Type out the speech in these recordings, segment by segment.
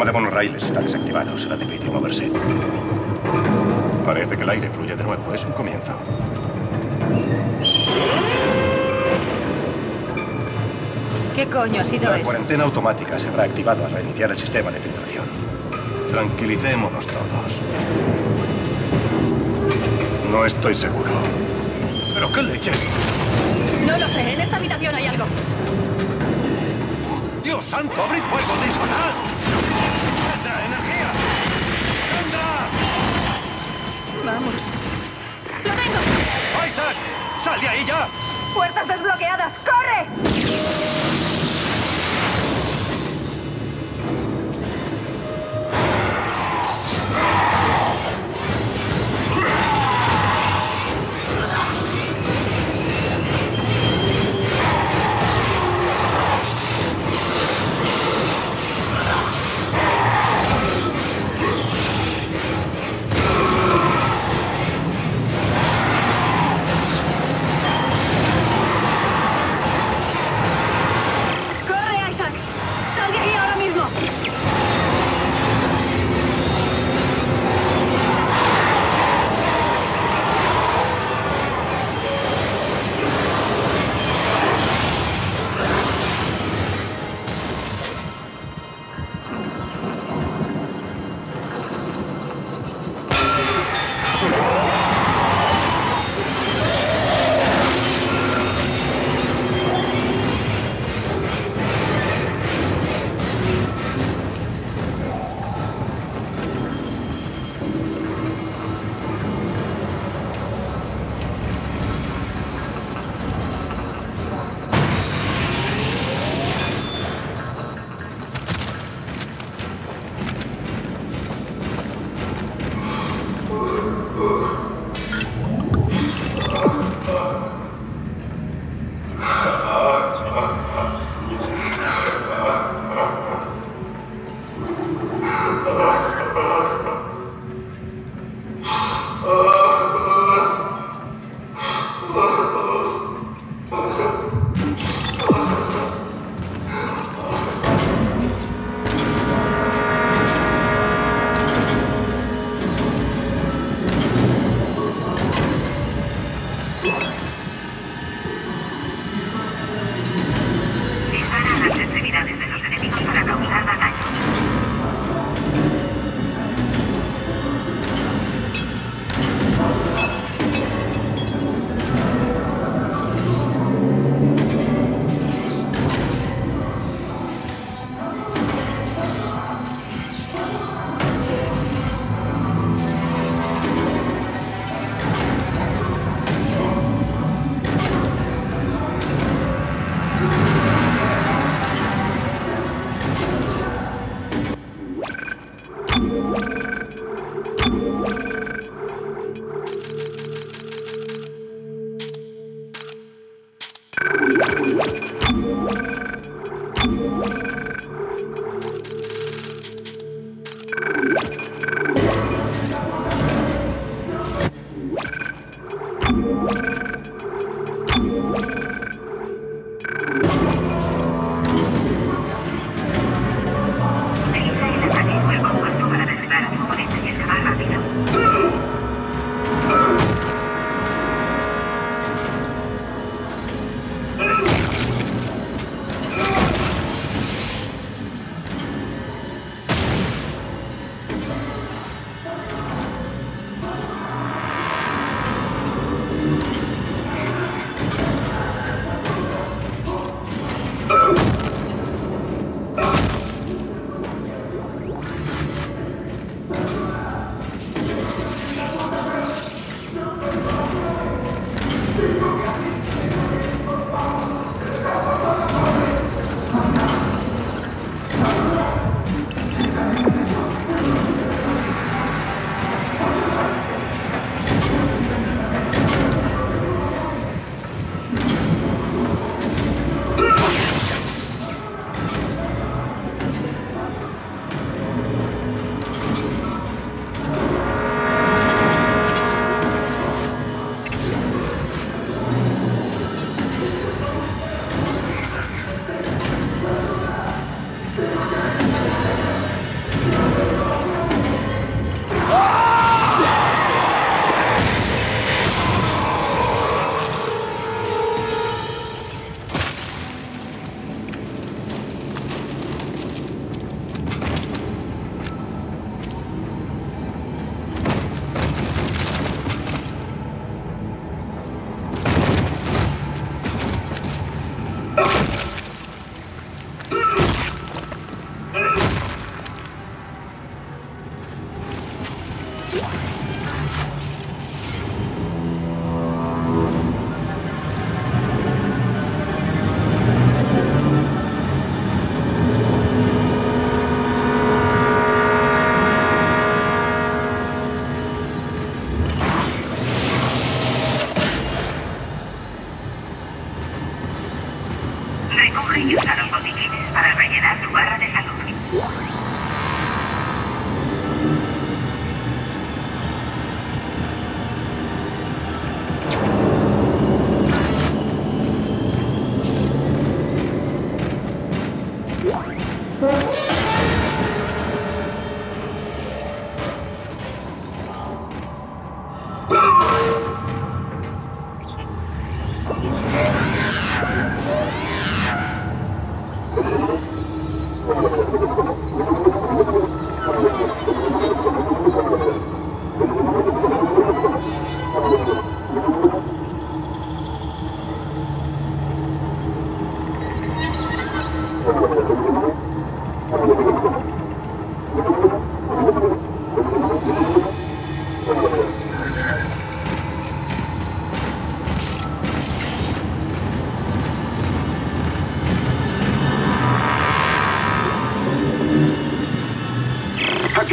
sistema de monorraíles está desactivado. Será difícil moverse. Parece que el aire fluye de nuevo. Es un comienzo. ¿Qué coño ha sido La eso? cuarentena automática se habrá activado al reiniciar el sistema de filtración. Tranquilicémonos todos. No estoy seguro. ¿Pero qué leches? No lo sé, en esta habitación hay algo. ¡Dios santo! ¡Abrid fuego! ¡Disparad! Vamos. ¡Lo tengo! ¡Isaac! ¡Sal de ahí ya! ¡Puertas desbloqueadas!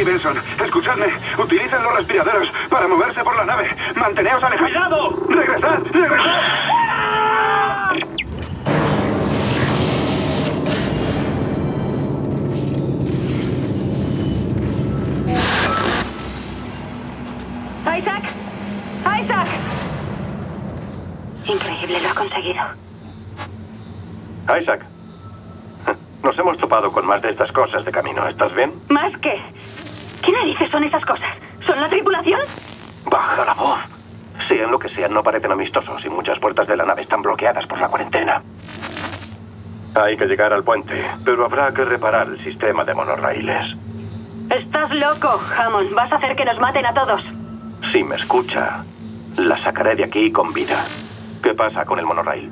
Benson, escuchadme. Utilicen los respiraderos para moverse por la nave. Manteneos alejados. ¡Cuidado! ¡Regresad! ¡Regresad! ¡Isaac! ¡Isaac! Increíble, lo ha conseguido. Isaac. Nos hemos topado con más de estas cosas de camino. ¿Estás bien? ¿Más qué? ¿Qué narices son esas cosas? ¿Son la tripulación? Baja la voz. Sean lo que sean, no parecen amistosos y muchas puertas de la nave están bloqueadas por la cuarentena. Hay que llegar al puente, pero habrá que reparar el sistema de monorraíles. Estás loco, Hammond. Vas a hacer que nos maten a todos. Si me escucha, la sacaré de aquí con vida. ¿Qué pasa con el monorail?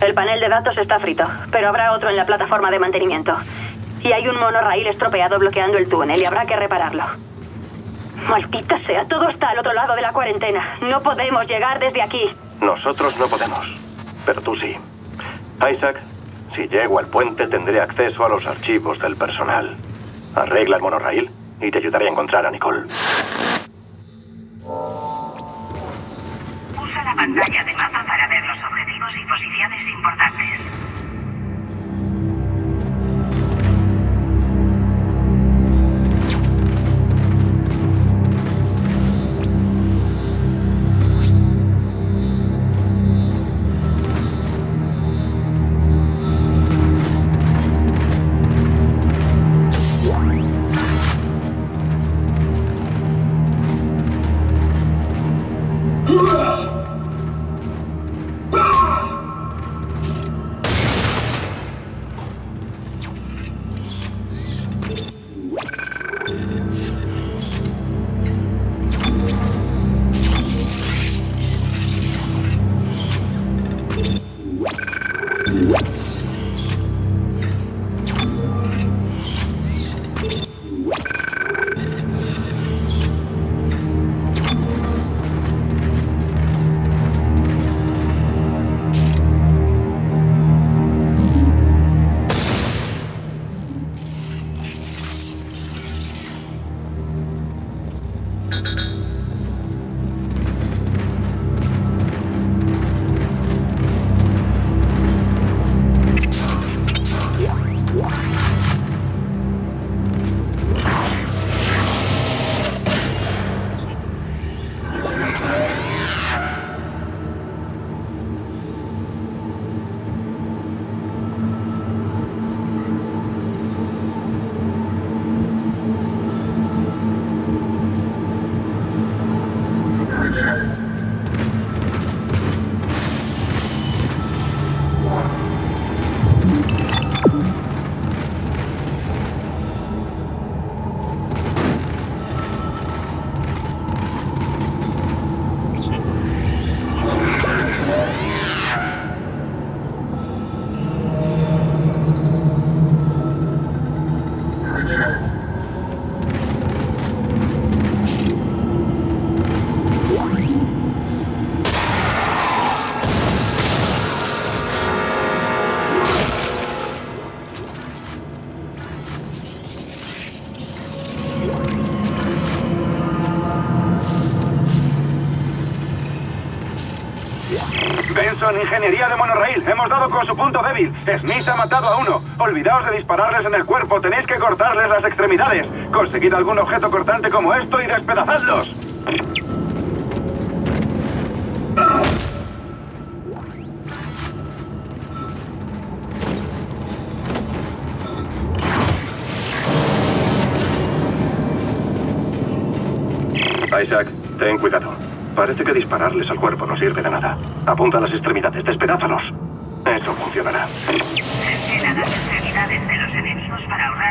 El panel de datos está frito, pero habrá otro en la plataforma de mantenimiento. Y hay un monorraíl estropeado bloqueando el túnel y habrá que repararlo. Maldita sea, todo está al otro lado de la cuarentena. No podemos llegar desde aquí. Nosotros no podemos, pero tú sí. Isaac, si llego al puente tendré acceso a los archivos del personal. Arregla el monorail y te ayudaré a encontrar a Nicole. Usa la pantalla de mapa para ver los objetivos y posiciones importantes. Ingeniería de monorail. Hemos dado con su punto débil. Smith ha matado a uno. Olvidaos de dispararles en el cuerpo. Tenéis que cortarles las extremidades. Conseguid algún objeto cortante como esto y despedazadlos. Isaac, ten cuidado. Parece que dispararles al cuerpo no sirve de nada. Apunta a las extremidades, despedázalos. Eso funcionará. Las extremidades de los enemigos para ahorrar.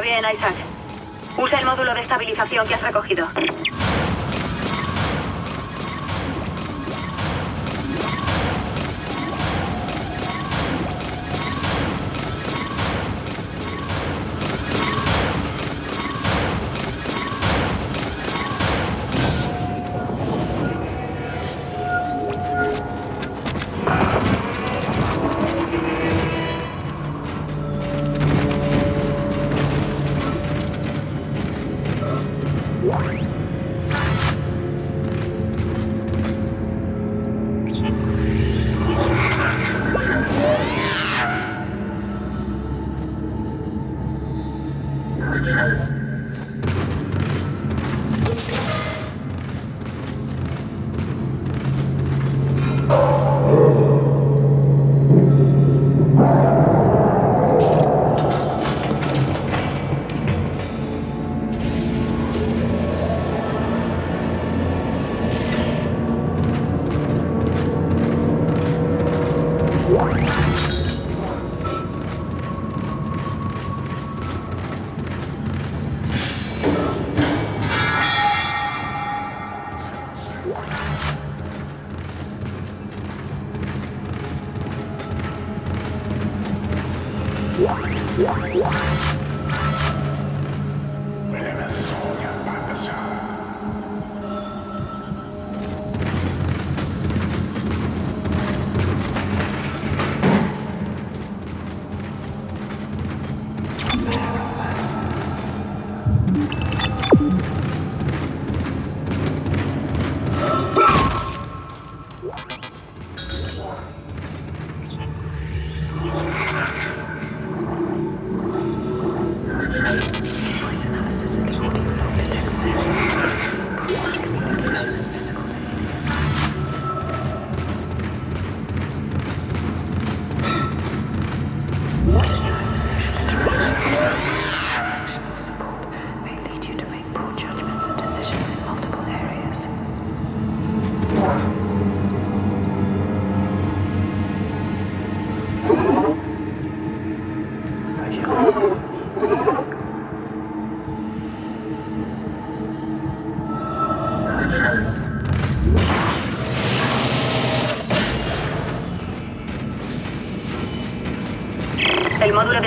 Bien, Isaac. Usa el módulo de estabilización que has recogido.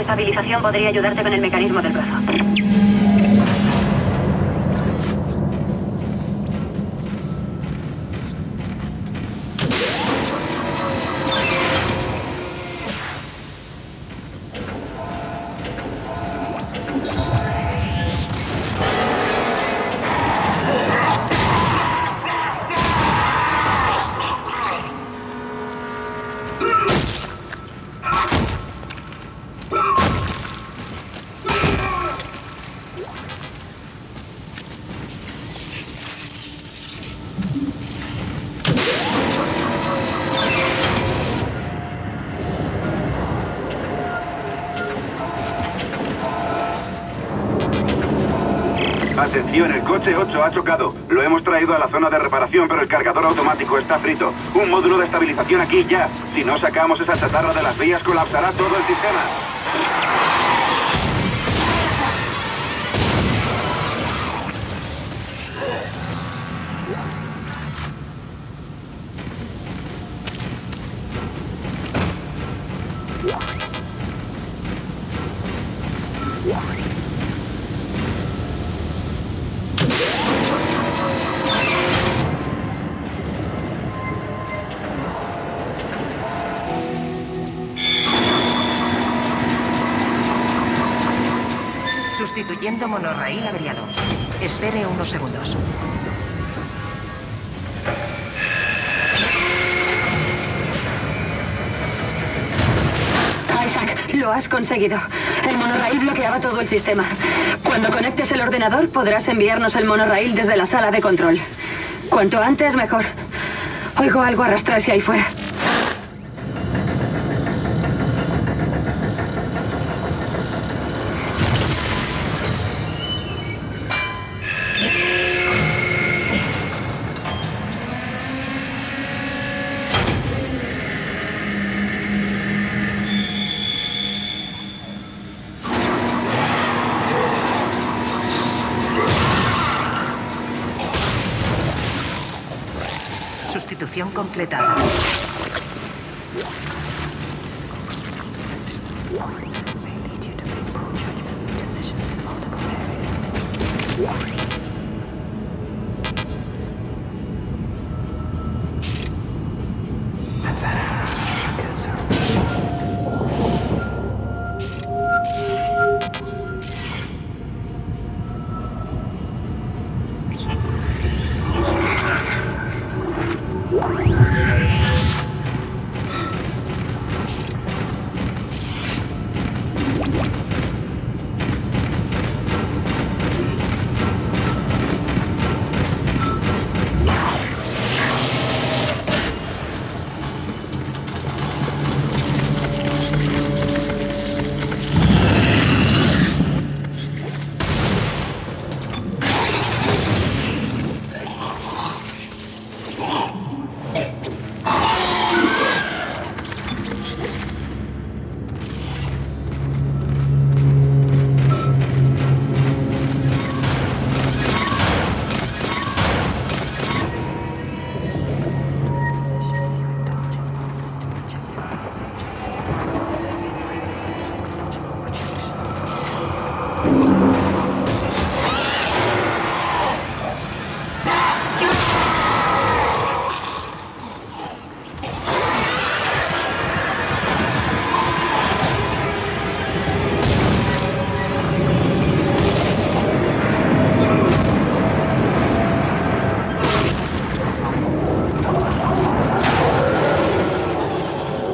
Estabilización podría ayudarte con el mecanismo del brazo. Atención, el coche 8 ha chocado. Lo hemos traído a la zona de reparación, pero el cargador automático está frito. Un módulo de estabilización aquí ya. Si no sacamos esa chatarra de las vías, colapsará todo el sistema. Sustituyendo monorraíl averiado. Espere unos segundos. Isaac, lo has conseguido. El monorraíl bloqueaba todo el sistema. Cuando conectes el ordenador podrás enviarnos el monorraíl desde la sala de control. Cuanto antes, mejor. Oigo algo arrastrarse ahí fuera. Completada.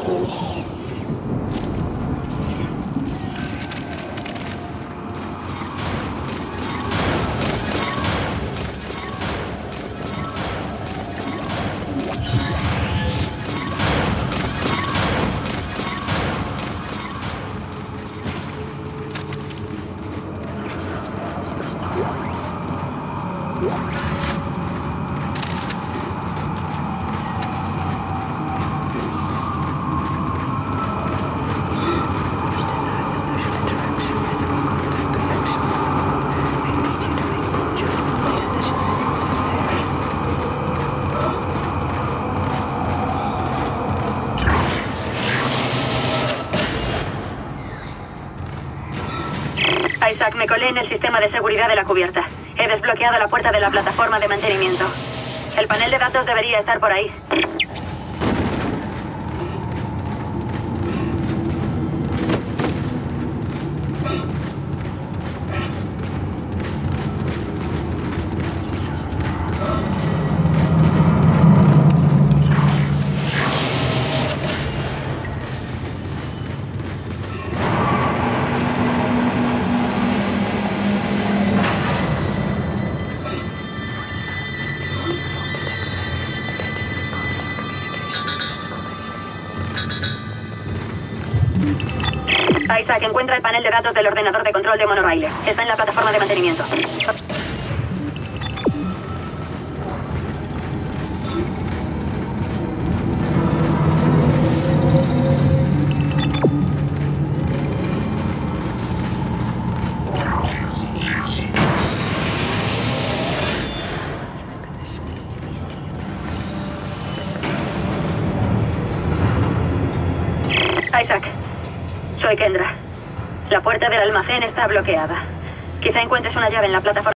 Isaac, me en el sistema de seguridad de la cubierta. He desbloqueado la puerta de la plataforma de mantenimiento. El panel de datos debería estar por ahí. Isaac, encuentra el panel de datos del ordenador de control de monorail. Está en la plataforma de mantenimiento. La puerta del almacén está bloqueada. Quizá encuentres una llave en la plataforma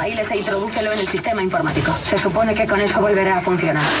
de monorraíles e introdúcelo en el sistema informático. Se supone que con eso volverá a funcionar.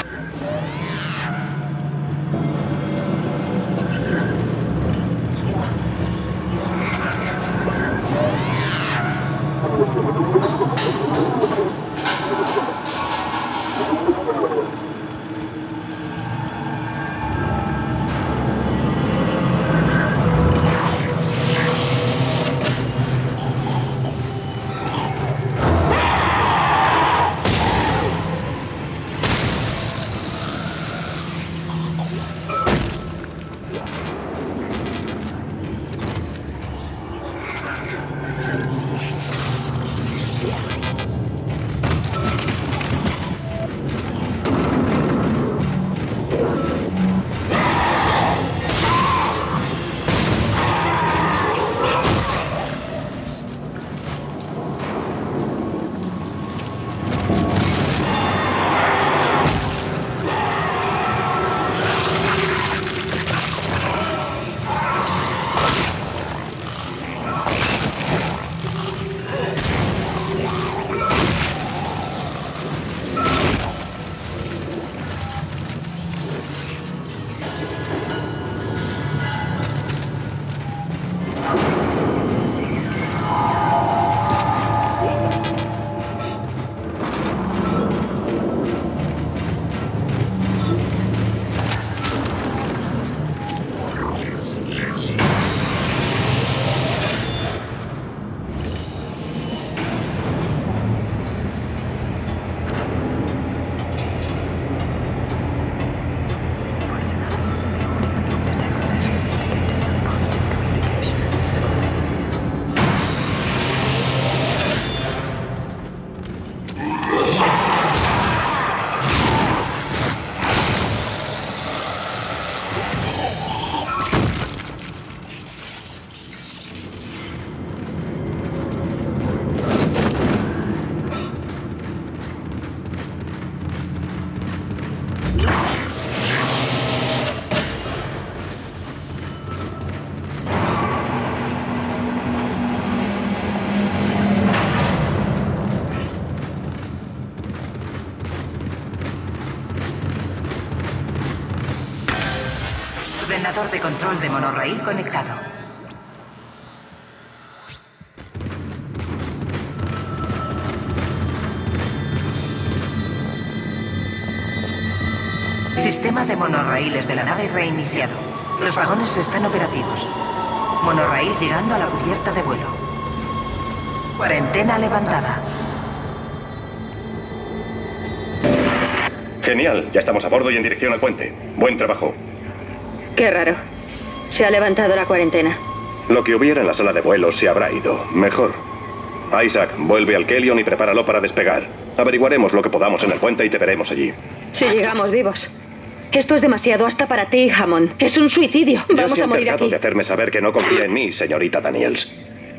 De control de monorraíl conectado. Sistema de monorraíles de la nave reiniciado. Los vagones están operativos. Monorraíl llegando a la cubierta de vuelo. Cuarentena levantada. Genial, ya estamos a bordo y en dirección al puente. Buen trabajo. Qué raro. Se ha levantado la cuarentena. Lo que hubiera en la sala de vuelos se habrá ido. Mejor. Isaac, vuelve al Kellion y prepáralo para despegar. Averiguaremos lo que podamos en el puente y te veremos allí. Si llegamos vivos. Esto es demasiado hasta para ti, Hammond. Es un suicidio. Vamos se a morir aquí. de hacerme saber que no confía en mí, señorita Daniels.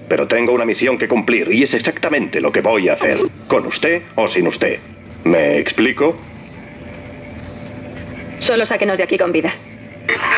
Pero tengo una misión que cumplir y es exactamente lo que voy a hacer. Con usted o sin usted. ¿Me explico? Solo sáquenos de aquí con vida. Yeah.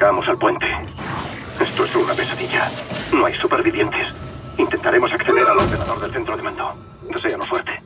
Llegamos al puente. Esto es una pesadilla. No hay supervivientes. Intentaremos acceder al ordenador del centro de mando. Desealo suerte.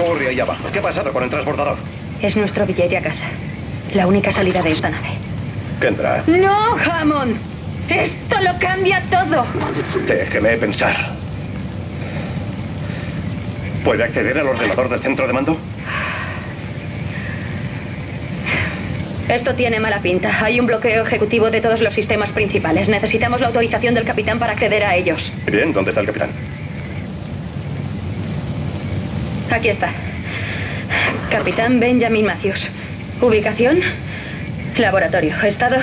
Ocurre ahí abajo? ¿Qué ha pasado con el transbordador? Es nuestro billete a casa. La única salida de esta nave. Kendra, ¡No, Hammond! ¡Esto lo cambia todo! déjeme pensar. ¿Puede acceder al ordenador del centro de mando? Esto tiene mala pinta. Hay un bloqueo ejecutivo de todos los sistemas principales. Necesitamos la autorización del capitán para acceder a ellos. Bien, ¿dónde está el capitán? Aquí está. Capitán Benjamin Matthews. Ubicación. Laboratorio. Estado.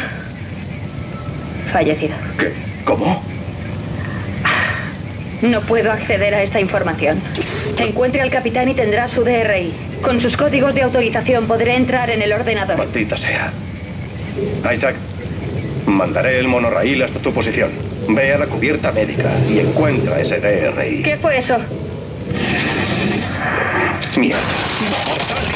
Fallecido. ¿Qué? ¿Cómo? No puedo acceder a esta información. Encuentre al capitán y tendrá su DRI. Con sus códigos de autorización podré entrar en el ordenador. Maldita sea. Isaac, mandaré el monorraíl hasta tu posición. Ve a la cubierta médica y encuentra ese DRI. ¿Qué fue eso? Smith.